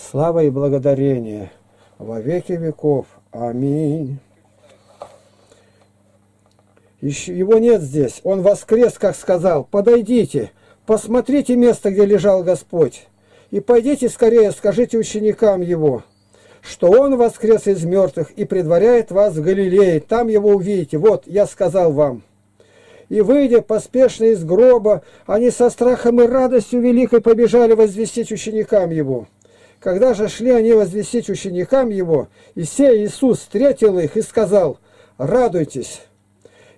слава и благодарение во веки веков. Аминь. Еще его нет здесь. Он воскрес, как сказал. Подойдите, посмотрите место, где лежал Господь. И пойдите скорее, скажите ученикам его, что он воскрес из мертвых и предваряет вас в Галилее. Там его увидите. Вот, я сказал вам. И, выйдя поспешно из гроба, они со страхом и радостью великой побежали возвестить ученикам его. Когда же шли они возвестить ученикам его, и сей Иисус встретил их и сказал, «Радуйтесь!»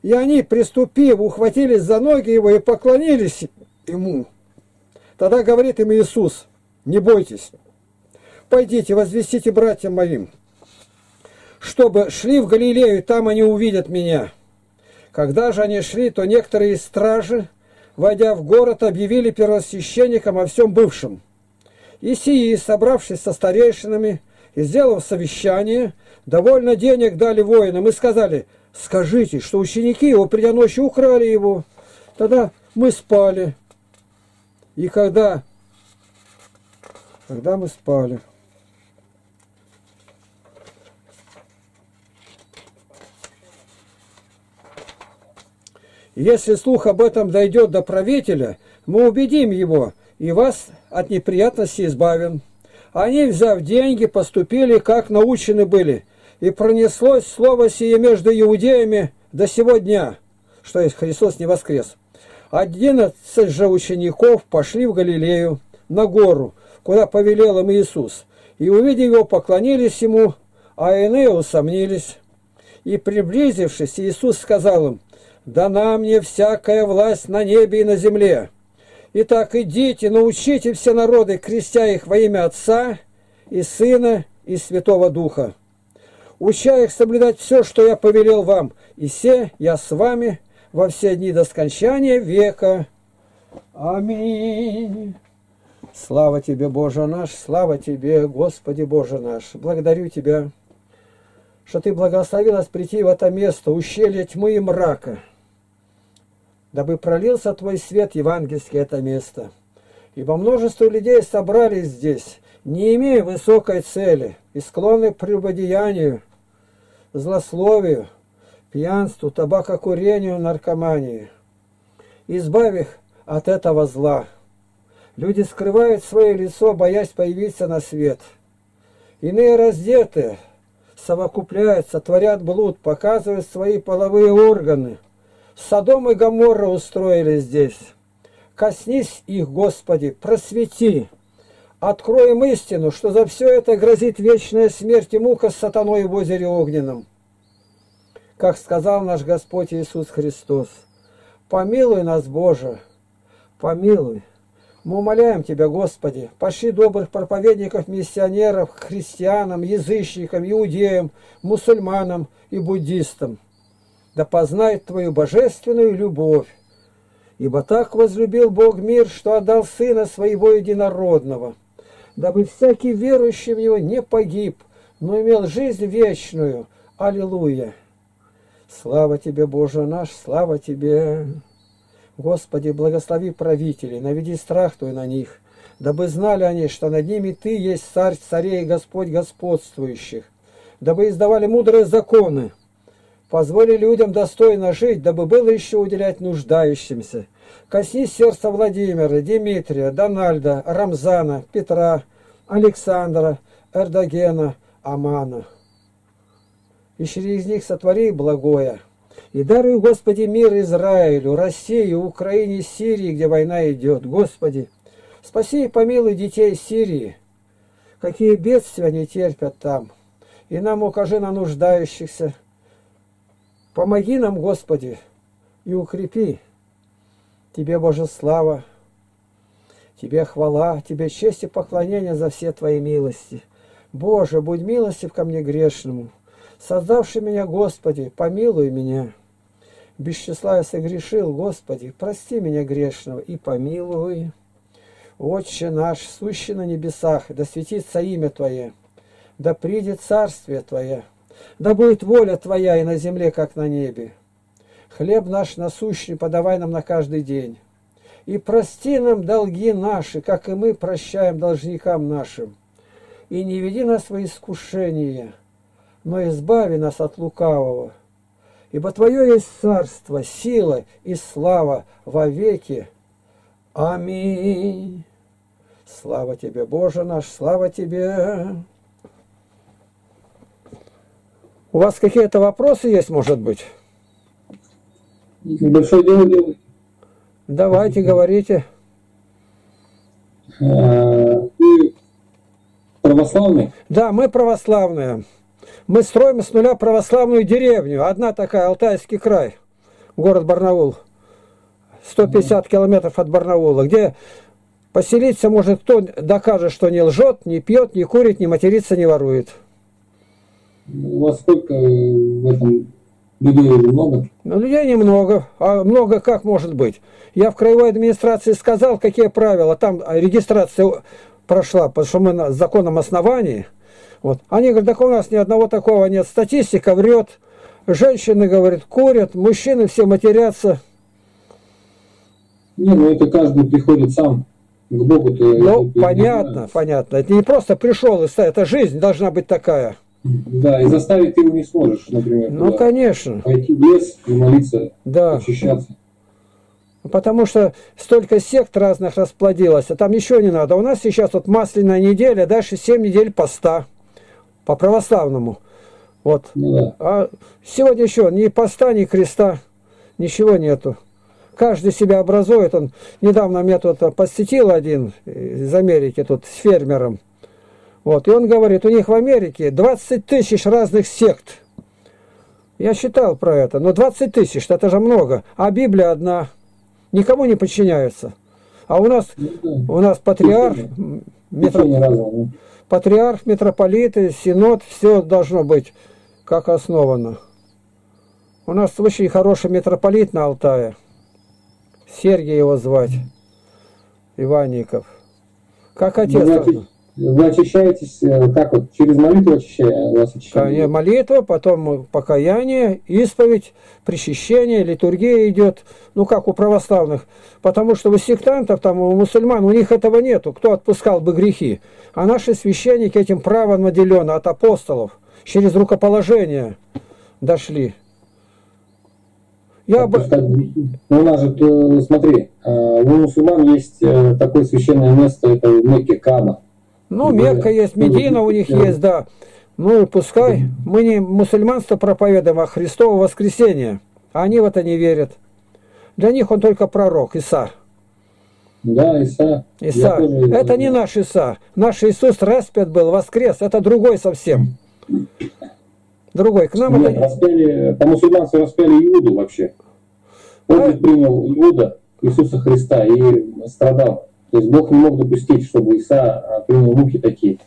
И они, приступив, ухватились за ноги его и поклонились ему. Тогда говорит им Иисус, не бойтесь, пойдите, возвестите братьям моим, чтобы шли в Галилею, и там они увидят меня. Когда же они шли, то некоторые из стражи, войдя в город, объявили первосвященникам о всем бывшем. И собравшись со старейшинами и сделав совещание, довольно денег дали воинам и сказали – Скажите, что ученики его, придя ночью, украли его. Тогда мы спали. И когда... Когда мы спали... Если слух об этом дойдет до правителя, мы убедим его, и вас от неприятностей избавим. Они, взяв деньги, поступили, как научены были, и пронеслось слово сие между иудеями до сего дня, что есть Христос не воскрес. Одиннадцать же учеников пошли в Галилею, на гору, куда повелел им Иисус, и, увидев его, поклонились ему, а иные усомнились. И, приблизившись, Иисус сказал им, «Дана мне всякая власть на небе и на земле. Итак, идите, научите все народы, крестя их во имя Отца и Сына и Святого Духа» уча их соблюдать все, что я повелел вам, и все я с вами во все дни до скончания века. Аминь. Слава Тебе, Боже наш, слава Тебе, Господи Боже наш. Благодарю Тебя, что Ты благословил нас прийти в это место, ущелье тьмы и мрака, дабы пролился Твой свет евангельский это место. Ибо множество людей собрались здесь, не имея высокой цели и склонны к прелюбодеянию, злословию, пьянству, табакокурению, наркомании. Избавь их от этого зла. Люди скрывают свое лицо, боясь появиться на свет. Иные раздеты, совокупляются, творят блуд, показывают свои половые органы. Содом и Гоморра устроили здесь. Коснись их, Господи, просвети. Откроем истину, что за все это грозит вечная смерть и мука с сатаной в озере огненном. Как сказал наш Господь Иисус Христос, «Помилуй нас, Боже, помилуй». Мы умоляем Тебя, Господи, пошли добрых проповедников, миссионеров, христианам, язычникам, иудеям, мусульманам и буддистам. Да познает Твою божественную любовь. Ибо так возлюбил Бог мир, что отдал Сына Своего Единородного, дабы всякий верующий в Него не погиб, но имел жизнь вечную. Аллилуйя! Слава Тебе, Боже наш, слава Тебе! Господи, благослови правителей, наведи страх Твой на них, дабы знали они, что над ними Ты есть царь царей и Господь господствующих, дабы издавали мудрые законы, позволи людям достойно жить, дабы было еще уделять нуждающимся, Коснись сердца Владимира, Дмитрия, Дональда, Рамзана, Петра, Александра, Эрдогена, Амана. И через них сотвори благое. И даруй, Господи, мир Израилю, России, Украине, Сирии, где война идет. Господи, спаси и помилуй детей Сирии. Какие бедствия они терпят там. И нам укажи на нуждающихся. Помоги нам, Господи, и укрепи. Тебе, Боже, слава, Тебе хвала, Тебе честь и поклонение за все Твои милости. Боже, будь милостив ко мне грешному, создавший меня, Господи, помилуй меня. Без числа я согрешил, Господи, прости меня грешного и помилуй. Отче наш, сущий на небесах, да светится имя Твое, да придет царствие Твое, да будет воля Твоя и на земле, как на небе. Хлеб наш насущный подавай нам на каждый день. И прости нам долги наши, как и мы прощаем должникам нашим. и не веди нас во искушение, но избави нас от лукавого. Ибо Твое есть царство, сила и слава во веки. Аминь. Слава Тебе, Боже наш, слава Тебе. У вас какие-то вопросы есть, может быть? Большое дело делаете. Давайте, говорите. А, Вы православный? Да, мы православные. Мы строим с нуля православную деревню. Одна такая, Алтайский край, город Барнаул. 150 километров от Барнаула, где поселиться может кто докажет, что не лжет, не пьет, не курит, не матерится, не ворует. У вас сколько в этом людей много? Ну, людей немного. А много как может быть? Я в краевой администрации сказал, какие правила. Там регистрация прошла, потому что мы на законном основании. Вот. Они говорят, так у нас ни одного такого нет. Статистика врет. Женщины, говорят, курят, мужчины все матерятся. Не, ну это каждый приходит сам к Богу-то. Ну, понятно, понятно. Это не просто пришел, и это жизнь должна быть такая. Да, и заставить ты его не сможешь, например. Ну, туда конечно, Пойти в лес и молиться, да. очищаться. Потому что столько сект разных расплодилось, а там ничего не надо. У нас сейчас вот масляная неделя, дальше 7 недель поста по православному. Вот. Ну да. А сегодня еще ни поста, ни креста, ничего нету. Каждый себя образует. Он недавно меня тут посетил один из Америки, тут с фермером. Вот, и он говорит, у них в Америке 20 тысяч разных сект. Я считал про это, но 20 тысяч, это же много. А Библия одна, никому не подчиняется. А у нас, у нас патриарх, м, метро- Течение разное, ну. патриарх, митрополиты, синод, все должно быть как основано. У нас очень хороший митрополит на Алтае. Сергей его звать. Иванников. Как отец. Очи- вы очищаетесь, э, как вот, через молитву очищая, вас Конечно, очищают? Молитва, потом покаяние, исповедь, причащение, литургия идет, ну как у православных. Потому что у сектантов, там, у мусульман, у них этого нету. Кто отпускал бы грехи? А наши священники этим правом наделены от апостолов. Через рукоположение дошли. Я грехи. Ну, у нас же, э, смотри, э, у мусульман есть э, такое священное место, это в Мекке, Каба. Ну. Мекка есть, Медина у них есть, да. Ну, пускай. Мы не мусульманство проповедуем, а Христово воскресение. А они в это не верят. Для них он только пророк, Иса. Да, Иса. Иса. тоже- Это не наш Иса. Наш Иисус распят был, воскрес. Это другой совсем. Другой. К нам Нет, это... распяли, по мусульманству распяли Иуду вообще. Он А? принял Иуда, Иисуса Христа, и страдал. То есть Бог не мог допустить, чтобы Иса принял муки такие.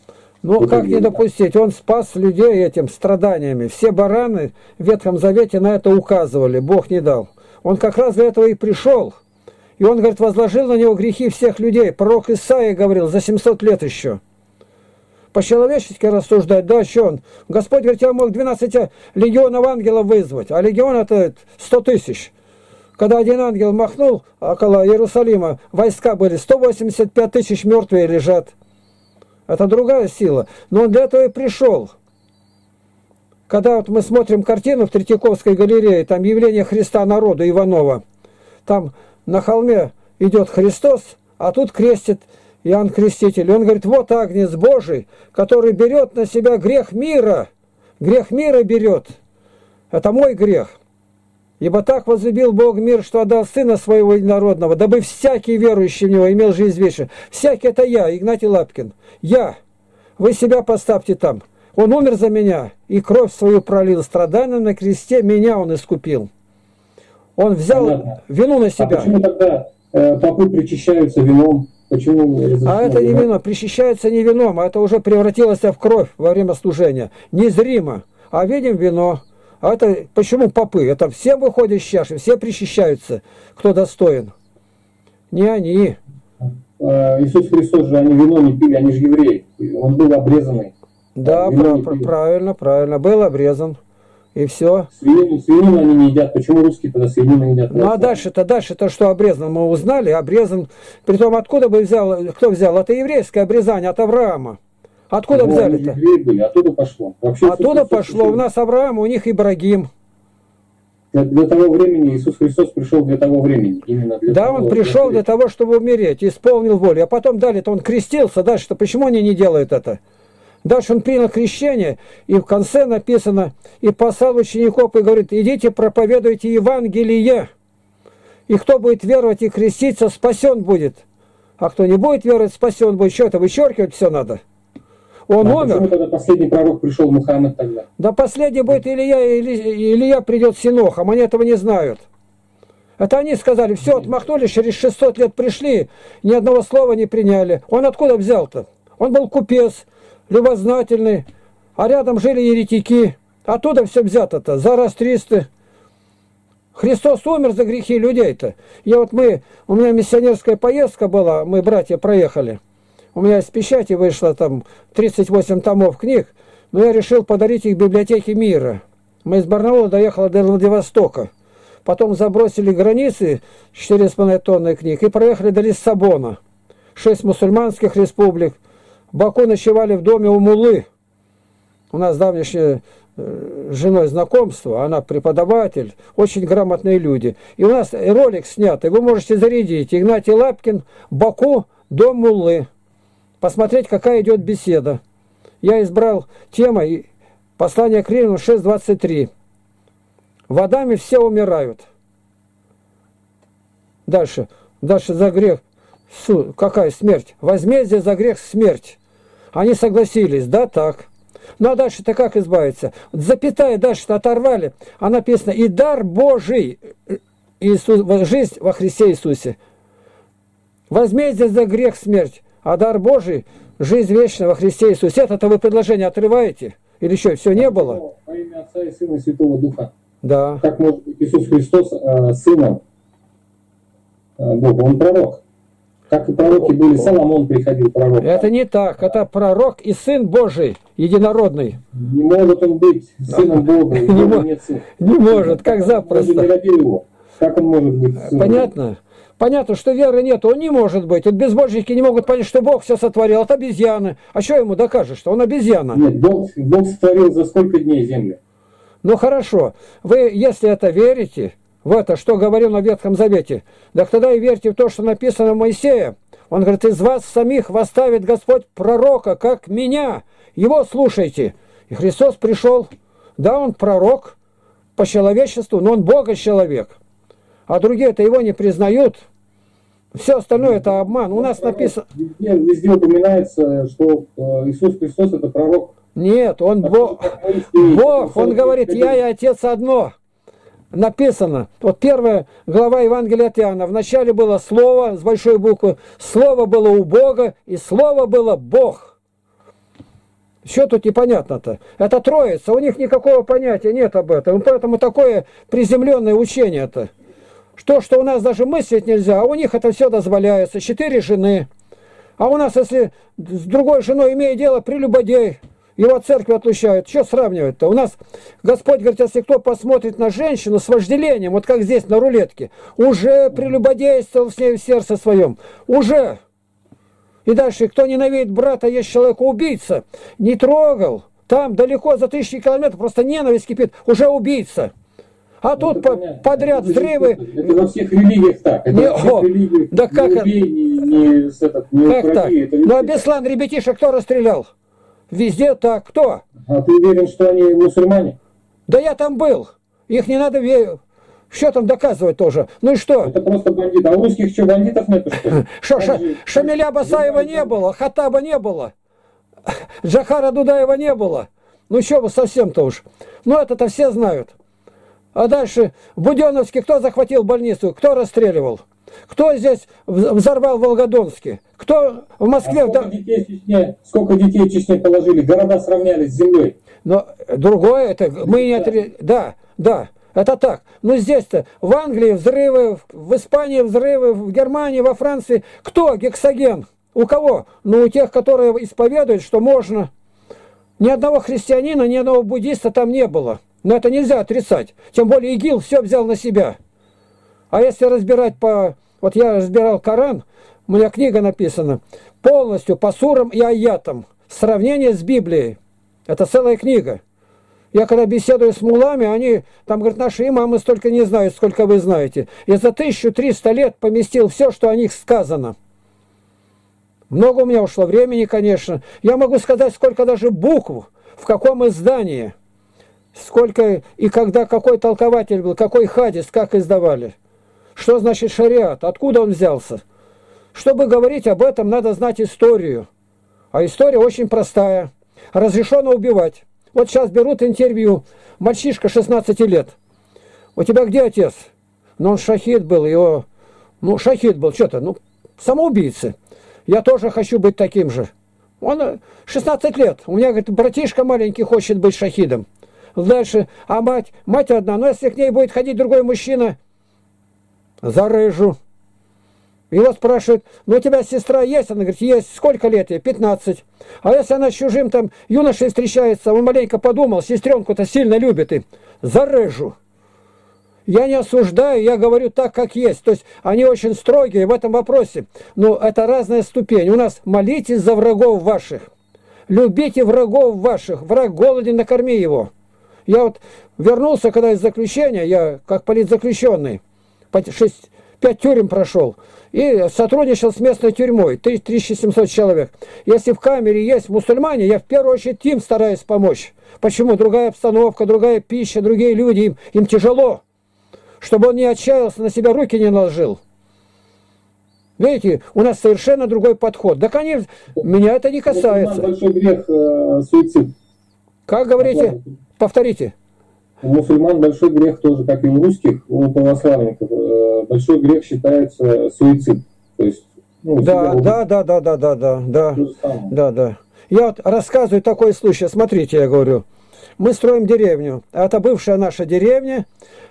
Ну, Это как не допустить? Он спас людей этим страданиями. Все бараны в Ветхом Завете на это указывали. Бог не дал. Он как раз для этого и пришел. И он, говорит, возложил на него грехи всех людей. Пророк Исаия говорил, за 700 лет еще. По-человечески рассуждать, да, что он? Господь, говорит, я мог 12 легионов ангелов вызвать, а легион это 100 тысяч. Когда один ангел махнул около Иерусалима, войска были, 185 тысяч мертвые лежат. Это другая сила. Но он для этого и пришел. Когда вот мы смотрим картину в Третьяковской галерее, там явление Христа народу Иванова, там на холме идет Христос, а тут крестит Иоанн Креститель. И он говорит, вот Агнец Божий, который берет на себя грех мира. Грех мира берет. Это мой грех. Ибо так возлюбил Бог мир, что отдал Сына Своего Единородного, дабы всякий верующий в Него имел жизнь вечную. Всякий это я, Игнатий Лапкин. Я. Вы себя поставьте там. Он умер за меня, и кровь свою пролил. Страданием на кресте меня он искупил. Он взял Понятно. вину на А себя. почему тогда э, попы причащаются вином? Почему А это не вино? вино, причащается не вином, а это уже превратилось в кровь во время служения. Незримо. А видим вино. А это почему попы? Это все выходят с чаши, все причащаются, кто достоин. Не они. Э, Иисус Христос же, они вино не пили, они же евреи. Он был обрезанный. Да, Вино пра- не пра- пили. правильно, правильно. Был обрезан. И все. Свинину, свинину они не едят. Почему русские тогда свинину едят? Ну а дальше-то, дальше-то что обрезан, мы узнали, обрезан. Притом откуда бы взял, кто взял? Это еврейское обрезание от Авраама. Откуда Ну, взяли-то? были, оттуда пошло. Вообще, Иисус Оттуда пошло. пришел У нас Авраам, у них Ибрагим. Для, для того времени Иисус Христос пришел для того времени. Именно для Да, того, он пришел для для того, чтобы умереть, исполнил волю. А потом далее-то он крестился. Дальше-то почему они не делают это? Дальше он принял крещение, и в конце написано, и послал учеников, и говорит, идите проповедуйте Евангелие. И кто будет веровать и креститься, спасен будет. А кто не будет веровать, спасен будет. Что это, вычеркивать все надо? Он А почему умер. тогда последний пророк пришел Мухаммед тогда? Да последний будет Илья, и Или- Илья придет Синохом, они этого не знают. Это они сказали, все, отмахнулись, через 600 лет пришли, ни одного слова не приняли. Он откуда взял-то? Он был купец, любознательный, а рядом жили еретики. Оттуда все взято-то, зарастристы. Христос умер за грехи людей-то. Я вот мы, у меня миссионерская поездка была, мы, братья, проехали. У меня из печати вышло там 38 томов книг, но я решил подарить их библиотеке мира. Мы из Барнаула доехали до Владивостока. Потом забросили границы 4,5 тонны книг и проехали до Лиссабона. Шесть мусульманских республик. В Баку ночевали в доме у Мулы. У нас давнешнее э, с женой знакомство, она преподаватель, очень грамотные люди. И у нас ролик снятый, вы можете зарядить. Игнатий Лапкин, Баку, дом Муллы. Посмотреть, какая идет беседа. Я избрал тему и послание к Римлянам 6.23. Водами все умирают. Дальше. Дальше за грех. Су- Какая смерть? Возмездие за грех смерть. Они согласились, да, так. Ну а дальше-то как избавиться? Запятая дальше-то оторвали, а написано «И дар Божий, э, Иисус, жизнь во Христе Иисусе». Возмездие за грех смерть, а дар Божий – жизнь вечная во Христе Иисусе. Это-то вы предложение отрываете? Или что, все не было? Во имя Отца и Сына и Святого Духа. Да. Как может быть Иисус Христос э, сыном э, Бога? Он пророк. Как и пророки были, Соломон приходил пророк. Это не так. Это пророк и Сын Божий, единородный. Не может он быть сыном Бога, и Не Бога мо-. Не может, как же не запросто. родил его. Как он может быть сыном? Понятно? Понятно, что веры нет, он не может быть. Вот безбожники не могут понять, что Бог все сотворил. Это обезьяны. А что ему докажешь, что он обезьяна? Нет, Бог, Бог сотворил за сколько дней землю? Ну хорошо, вы, если это верите, в это, что говорил на Ветхом Завете, так тогда и верьте в то, что написано в Моисея. Он говорит, из вас самих восставит Господь пророка, как меня. Его слушайте. И Христос пришел. Да, он пророк по человечеству, но он Бога человек. А другие-то его не признают. Все остальное это обман. У нас написано... Везде, везде упоминается, что э, Иисус Христос это пророк. Нет, он Бог. Бог, он говорит, я и Отец одно. Написано, вот первая глава Евангелия от Иоанна, вначале было Слово с большой буквы, Слово было у Бога, и Слово было Бог. Что тут непонятно-то? Это троица, у них никакого понятия нет об этом, и поэтому такое приземленное учение-то. Что, что у нас даже мыслить нельзя, а у них это все дозволяется. Четыре жены. А у нас, если с другой женой имея дело, прелюбодей, его от церкви отлучают. Что сравнивать-то? У нас Господь говорит, если кто посмотрит на женщину с вожделением, вот как здесь на рулетке, уже прелюбодействовал с ней в сердце своем. Уже. И дальше, кто ненавидит брата, есть человека-убийца. Не трогал. Там далеко за тысячи километров просто ненависть кипит. Уже убийца. А тут по- подряд Это взрывы. Это во всех религиях так. Это Не- во всех о, религиях. да как не это? убей, не, не, с этот, не Как так? Это Ну а Беслан ребятишек кто расстрелял? Везде так. Кто? А ты уверен, что они мусульмане? Да я там был. Их не надо верить. Что там доказывать тоже? Ну и что? Это просто бандиты. А у русских что, бандитов нету, что ли? Шамиля Басаева не было, Хатаба не было, Джахара Дудаева не было. Ну что вы совсем-то уж. Ну это-то все знают. А дальше, в Буденовске кто захватил больницу? Кто расстреливал? Кто здесь вз- взорвал Волгодонске? Кто в А Москве? сколько, Да- детей в Чечне, сколько детей в Чечне положили? Города сравняли с землей. Но другое, это мы не отре... Да, да, это так. Но здесь-то в Англии взрывы, в Испании взрывы, в Германии, во Франции. Кто гексоген? У кого? Ну, у тех, которые исповедуют, что можно. Ни одного христианина, ни одного буддиста там не было. Но это нельзя отрицать. Тем более ИГИЛ все взял на себя. А если разбирать по... Вот я разбирал Коран, у меня книга написана полностью по сурам и аятам. сравнение с Библией. Это целая книга. Я когда беседую с мулами, они там говорят, наши имамы столько не знают, сколько вы знаете. Я за 1300 лет поместил все, что о них сказано. Много у меня ушло времени, конечно. Я могу сказать, сколько даже букв, в каком издании, сколько и когда какой толкователь был, какой хадис, как издавали. Что значит шариат, откуда он взялся. Чтобы говорить об этом, надо знать историю. А история очень простая. Разрешено убивать. Вот сейчас берут интервью. Мальчишка 16 лет. У тебя где отец? Ну, он шахид был, его... Ну, шахид был, что-то, ну, самоубийцы. Я тоже хочу быть таким же. Он 16 лет. У меня, говорит, братишка маленький хочет быть шахидом. Дальше, а мать, мать одна, но если к ней будет ходить другой мужчина, зарыжу. Его спрашивают, ну у тебя сестра есть? Она говорит, есть. Сколько лет ей? 15. А если она с чужим там юношей встречается, он маленько подумал, сестренку-то сильно любит и зарыжу. Я не осуждаю, я говорю так, как есть. То есть они очень строгие в этом вопросе. Но это разная ступень. У нас молитесь за врагов ваших. Любите врагов ваших. Враг голоден, накорми его. Я вот вернулся, когда из заключения, я как политзаключенный, 6, 5 тюрем прошел, и сотрудничал с местной тюрьмой, 3700 человек. Если в камере есть мусульмане, я в первую очередь им стараюсь помочь. Почему? Другая обстановка, другая пища, другие люди, им, им тяжело чтобы он не отчаялся, на себя руки не наложил. Видите, у нас совершенно другой подход. Да, конечно, меня это не касается. большой грех э, суицид. Как говорите? Повторите. У мусульман большой грех тоже, как и у русских, у православников. Э, большой грех считается суицид. То есть, ну, да, да, да, да, да, да, да, да, да, да. Я вот рассказываю такой случай. Смотрите, я говорю. Мы строим деревню. Это бывшая наша деревня.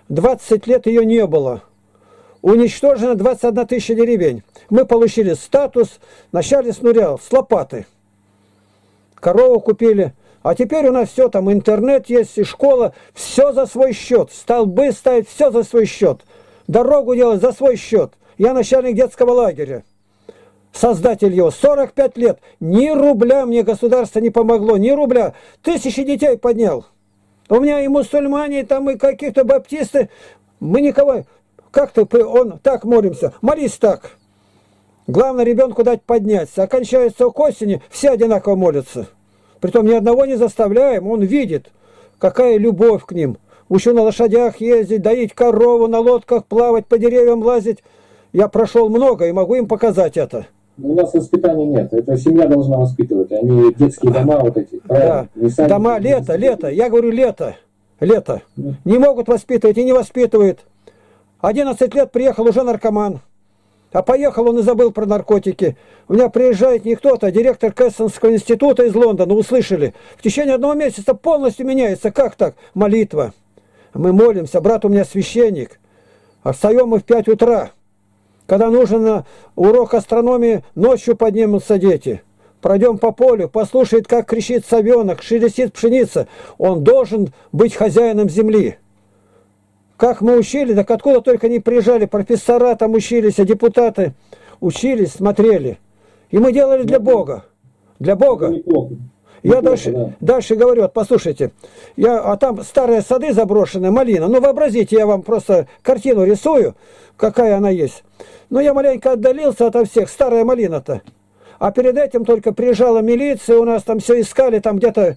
20 лет ее не было. Уничтожено 21 тысяча деревень. Мы получили статус, вначале с нуля, с лопаты. Корову купили. А теперь у нас все, там интернет есть и школа, все за свой счет. Столбы ставить, все за свой счет. Дорогу делать за свой счет. Я начальник детского лагеря. Создатель его, 45 лет. Ни рубля мне государство не помогло, ни рубля. Тысячи детей поднял. У меня и мусульмане, там и каких-то баптисты. Мы никого... Как-то он так молимся. Молись так. Главное ребенку дать подняться. Окончается к осени, все одинаково молятся. Притом ни одного не заставляем, он видит, какая любовь к ним. Учу на лошадях ездить, доить корову, на лодках плавать, по деревьям лазить. Я прошел много и могу им показать это. У нас воспитания нет. Это семья должна воспитывать, а не детские дома вот эти. Да. Дома, лето, лето. Я говорю лето. Лето. Не могут воспитывать и не воспитывают. 11 лет приехал уже наркоман. А поехал он и забыл про наркотики. У меня приезжает не кто-то, а директор Кэссонского института из Лондона, услышали. В течение одного месяца полностью меняется. Как так? Молитва. Мы молимся, брат у меня священник. А встаем мы в 5 утра. Когда нужен урок астрономии, ночью поднимутся дети. Пройдем по полю, послушает, как кричит совенок, шелестит пшеница. Он должен быть хозяином земли. Как мы учили, так откуда только не приезжали, профессора там учились, а депутаты учились, смотрели. И мы делали для Бога. Для Бога. Я дальше, да. дальше говорю, вот послушайте, я, а там старые сады заброшенные, малина. Ну, вообразите, я вам просто картину рисую, какая она есть. Но я маленько отдалился ото всех, старая малина-то. А перед этим только приезжала милиция, у нас там все искали, там где-то,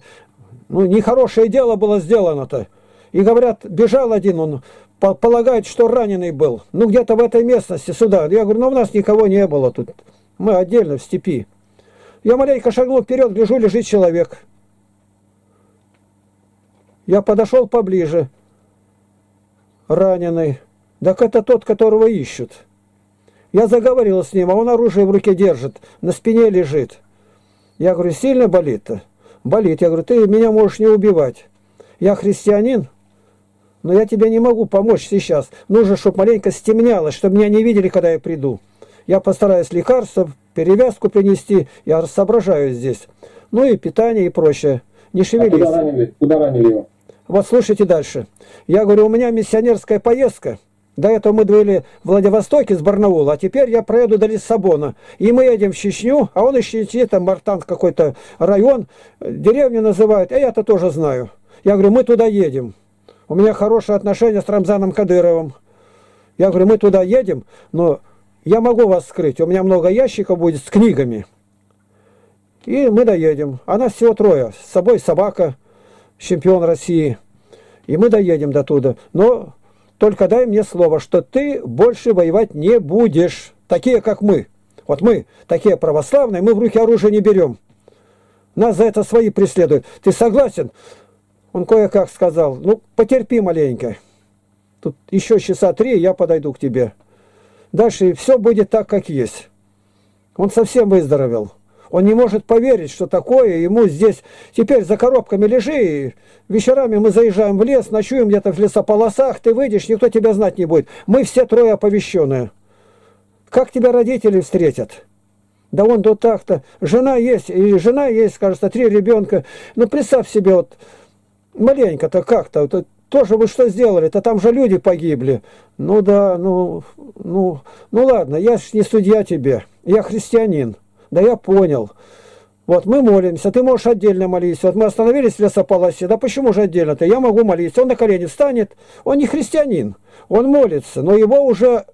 ну, нехорошее дело было сделано-то. И говорят, бежал один, он полагает, что раненый был. Ну, где-то в этой местности, сюда. Я говорю, ну, у нас никого не было тут. Мы отдельно в степи. Я маленько шагнул вперед, гляжу, лежит человек. Я подошел поближе. Раненый. Так это тот, которого ищут. Я заговорил с ним, а он оружие в руке держит, на спине лежит. Я говорю, сильно болит-то? Болит. Я говорю, ты меня можешь не убивать. Я христианин, но я тебе не могу помочь сейчас. Нужно, чтобы маленько стемнялось, чтобы меня не видели, когда я приду. Я постараюсь лекарства, перевязку принести, я соображаю здесь. Ну и питание и прочее. Не шевелись. А куда ранили? Куда ранили его? Вот слушайте дальше. Я говорю, у меня миссионерская поездка – До этого мы были в Владивостоке с Барнаула, а теперь я проеду до Лиссабона. И мы едем в Чечню, а он из Чечни, там Мартан какой-то район, деревню называют, а я-то тоже знаю. Я говорю, мы туда едем. У меня хорошие отношения с Рамзаном Кадыровым. Я говорю, мы туда едем, но я могу вас скрыть, у меня много ящиков будет с книгами. И мы доедем. А нас всего трое. С собой собака, чемпион России. И мы доедем до туда. Но только дай мне слово, что ты больше воевать не будешь. Такие, как мы. Вот мы, такие православные, мы в руки оружие не берем. Нас за это свои преследуют. Ты согласен? Он кое-как сказал, ну, потерпи маленько. Тут еще часа три, я подойду к тебе. Дальше все будет так, как есть. Он совсем выздоровел. Он не может поверить, что такое ему здесь. Теперь за коробками лежи, вечерами мы заезжаем в лес, ночуем где-то в лесополосах, ты выйдешь, никто тебя знать не будет. Мы все трое оповещенные. Как тебя родители встретят? Да он вот так-то. Жена есть, и жена есть, кажется, три ребенка. Ну, представь себе, вот маленько-то как-то, вот, тоже вы что сделали-то, там же люди погибли. Ну да, ну, ну, ну ладно, я ж не судья тебе, я христианин. Да я понял. Вот мы молимся, ты можешь отдельно молиться. Вот мы остановились в лесополосе, да почему же отдельно-то? Я могу молиться. Он на колени встанет, он не христианин, он молится, но его уже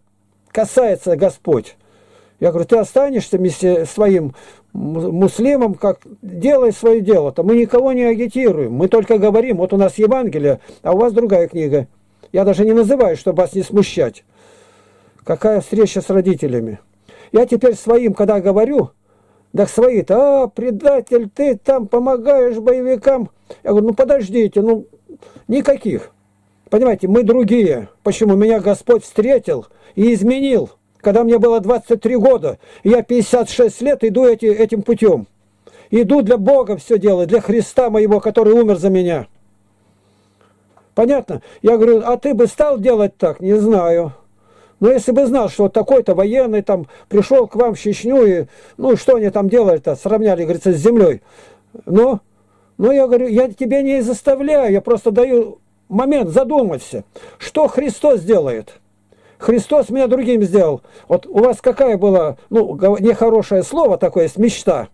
касается Господь. Я говорю, ты останешься вместе своим муслимом, как делай свое дело-то. Мы никого не агитируем, мы только говорим, вот у нас Евангелие, а у вас другая книга. Я даже не называю, чтобы вас не смущать. Какая встреча с родителями. Я теперь своим, когда говорю, да свои-то, а, предатель, ты там помогаешь боевикам. Я говорю, ну подождите, ну никаких. Понимаете, мы другие. Почему? Меня Господь встретил и изменил. Когда мне было 23 года, я 56 лет иду эти, этим путем. Иду для Бога все делать, для Христа моего, который умер за меня. Понятно? Я говорю, а ты бы стал делать так? Не знаю. Но если бы знал, что такой-то военный там пришел к вам в Чечню, и, ну, что они там делали-то, сравняли, говорится, с землей. Ну, ну, я говорю, я тебе не заставляю, я просто даю момент задуматься, что Христос делает. Христос меня другим сделал. Вот у вас какая была, ну, нехорошее слово такое, есть мечта.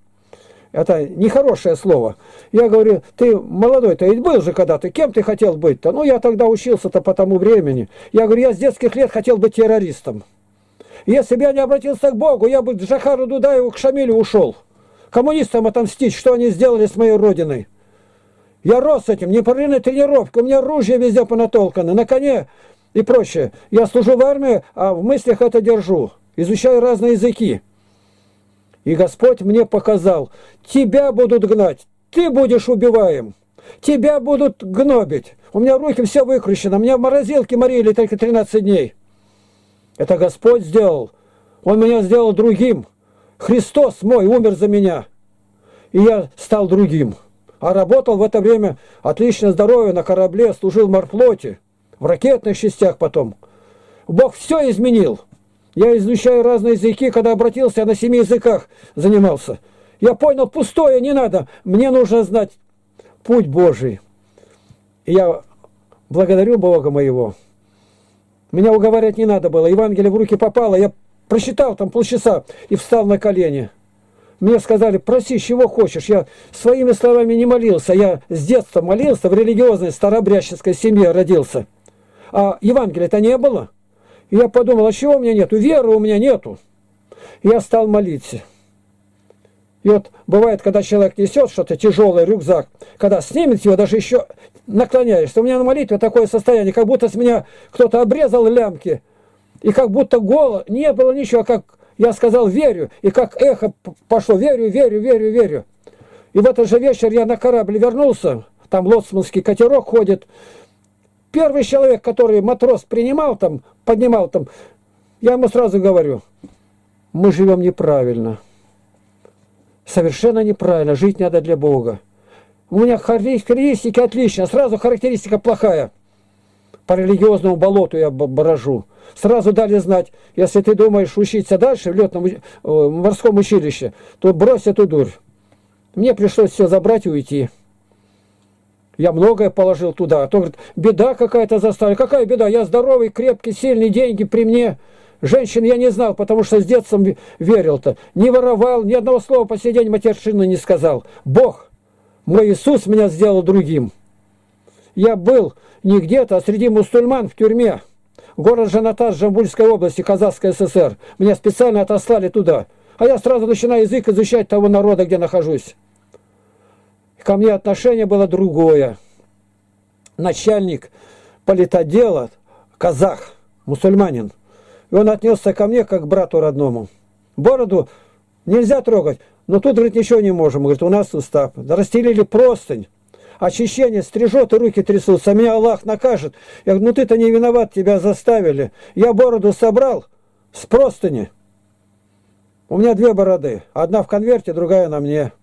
Это нехорошее слово. Я говорю, ты молодой-то ведь был же когда-то, кем ты хотел быть-то? Ну, я тогда учился-то по тому времени. Я говорю, я с детских лет хотел быть террористом. Если бы я не обратился к Богу, я бы к Жахару Дудаеву, к Шамилю ушел. Коммунистам отомстить, что они сделали с моей родиной. Я рос с этим, непрерывная тренировка, у меня ружья везде понатолканы, на коне и прочее. Я служу в армии, а в мыслях это держу. Изучаю разные языки. И Господь мне показал, тебя будут гнать, ты будешь убиваем, тебя будут гнобить. У меня руки все выкручены, меня в морозилке морили только 13 дней. Это Господь сделал. Он меня сделал другим. Христос мой умер за меня. И я стал другим. А работал в это время отлично здоровье на корабле, служил в морфлоте, в ракетных частях потом. Бог все изменил. Я изучаю разные языки, когда обратился, я на семи языках занимался. Я понял, пустое не надо, мне нужно знать путь Божий. И я благодарю Бога моего. Меня уговаривать не надо было. Евангелие в руки попало, я прочитал там полчаса и встал на колени. Мне сказали, проси, чего хочешь. Я своими словами не молился. Я с детства молился, в религиозной старообрядческой семье родился. А Евангелия-то не было. И я подумал, а чего у меня нету? Веры у меня нету. И я стал молиться. И вот бывает, когда человек несет что-то, тяжелый рюкзак, когда снимет его, даже еще наклоняешься. У меня на молитве такое состояние, как будто с меня кто-то обрезал лямки. И как будто голо, не было ничего, как я сказал, верю. И как эхо пошло, верю, верю, верю, верю. И в этот же вечер я на корабль вернулся, там лоцманский катерок ходит, Первый человек, который матрос принимал там, поднимал там, я ему сразу говорю, мы живем неправильно. Совершенно неправильно. Жить надо для Бога. У меня характеристики отлично, сразу характеристика плохая. По религиозному болоту я брожу. Сразу дали знать, если ты думаешь учиться дальше в летном в морском училище, то брось эту дурь. Мне пришлось все забрать и уйти. Я многое положил туда. А то говорит, беда какая-то заставила. Какая беда? Я здоровый, крепкий, сильный, деньги при мне. Женщин я не знал, потому что с детством верил-то. Не воровал, ни одного слова по сей день матершины не сказал. Бог, мой Иисус меня сделал другим. Я был не где-то, а среди мусульман в тюрьме. Город Жанатас, Жамбульской области, Казахская ССР. Меня специально отослали туда. А я сразу начинаю язык изучать того народа, где нахожусь. Ко мне отношение было другое. Начальник политодела, казах, мусульманин, и он отнесся ко мне как к брату родному. Бороду нельзя трогать, но тут, говорит, ничего не можем. Говорит, у нас устав. Расстелили простынь. Очищение стрижет и руки трясутся. Меня Аллах накажет. Я говорю, ну ты-то не виноват, тебя заставили. Я бороду собрал с простыни. У меня две бороды. Одна в конверте, другая на мне.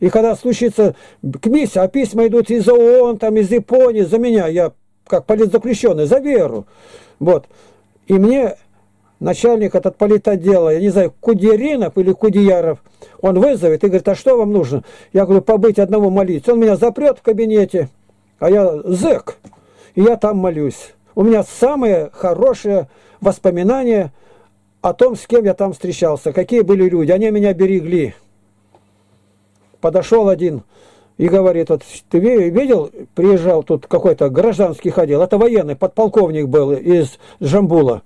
И когда случится к миссии, а письма идут из ООН, там, из Японии, за меня, я как политзаключенный, за веру. Вот. И мне начальник этот политотдела, я не знаю, Кудеринов или Кудеяров, он вызовет и говорит, а что вам нужно? Я говорю, побыть одному молиться. Он меня запрет в кабинете, а я зэк, и я там молюсь. У меня самые хорошие воспоминания о том, с кем я там встречался, какие были люди. Они меня берегли. Подошел один и говорит, вот ты видел, приезжал тут какой-то гражданский ходил, это военный, подполковник был из Жамбула.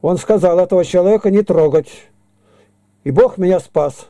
Он сказал этого человека не трогать. И Бог меня спас.